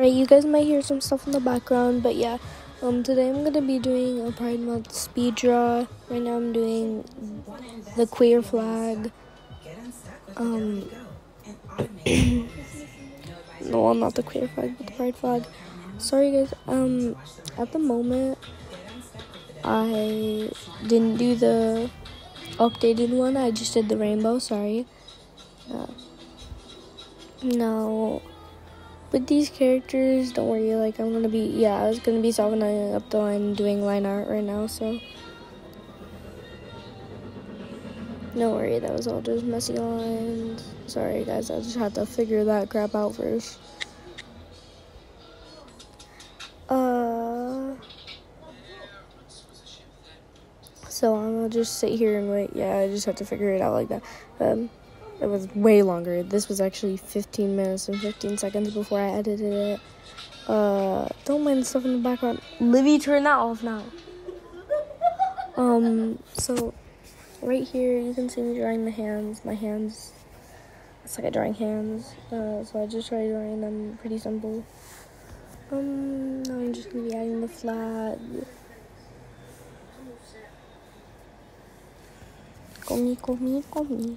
Alright, you guys might hear some stuff in the background, but yeah. Um, today I'm gonna be doing a Pride Month speed draw. Right now I'm doing the queer flag. Um, no, not the queer flag, but the pride flag. Sorry guys. Um, at the moment, I didn't do the updated one. I just did the rainbow. Sorry. Uh, no with these characters, don't worry, like I'm gonna be yeah, I was gonna be solving up the line doing line art right now, so don't worry, that was all just messy lines. Sorry guys, I just had to figure that crap out first. Uh so I'm gonna just sit here and wait. Yeah, I just have to figure it out like that. Um it was way longer. This was actually 15 minutes and 15 seconds before I edited it. Uh, don't mind the stuff in the background. Livy, turn that off now. Um, so right here you can see me drawing the hands. My hands, it's like a drawing hands. Uh, so I just tried drawing them pretty simple. Um, now I'm just gonna be adding the flag. Comi, comi, comi.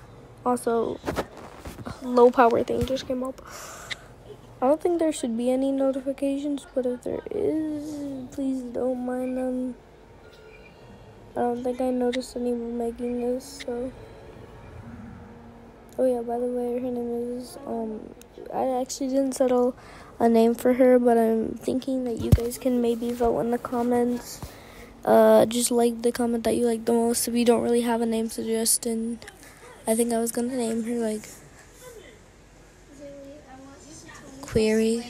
also, low power thing just came up. I don't think there should be any notifications, but if there is, please don't mind them. I don't think I noticed anyone making this, so. Oh yeah, by the way, her name is, um, I actually didn't settle a name for her, but I'm thinking that you guys can maybe vote in the comments. Uh, just like the comment that you like the most if you don't really have a name suggestion. I think I was gonna name her like Query,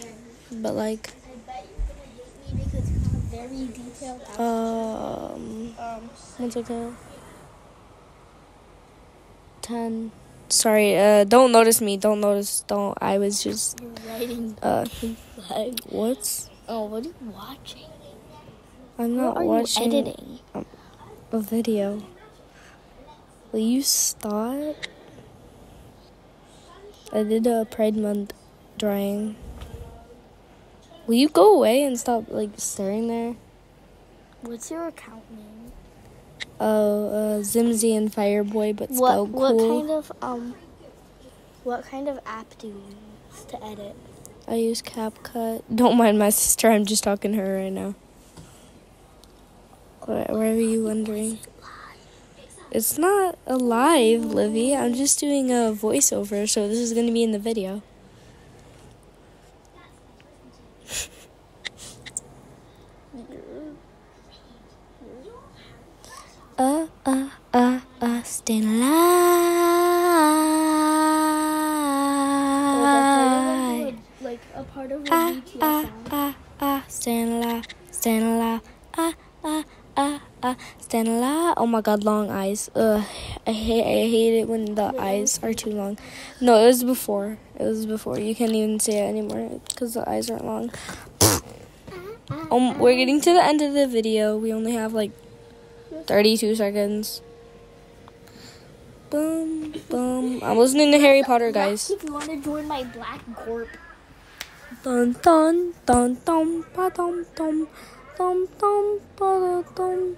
but like um, what's it called? Ten. Sorry, uh, don't notice me. Don't notice. Don't. I was just writing. Uh, what's? Oh, what are you watching? I'm not what are watching. You editing um, a video. Will you stop? I did a Pride Month drawing. Will you go away and stop like staring there? What's your account name? Oh, uh, Zimzy and Fireboy, but what, spelled what cool. What kind of um? What kind of app do you use to edit? I use CapCut. Don't mind my sister. I'm just talking to her right now. Are you wondering? It's not alive, Livy. I'm just doing a voiceover, so this is going to be in the video. uh, uh, uh, uh, staying alive. like a part of a ah, ah, song. ah, ah, staying alive, staying alive, uh, Stanla. Oh my god, long eyes. Ugh, I hate I hate it when the eyes are too long. No, it was before. It was before. You can't even say it anymore because the eyes aren't long. um, we're getting to the end of the video. We only have like 32 seconds. Boom, boom. I'm listening to Harry Potter, guys. If you want to join my black gorp. Dun dun dun dun ba dum dum dum dum ba dum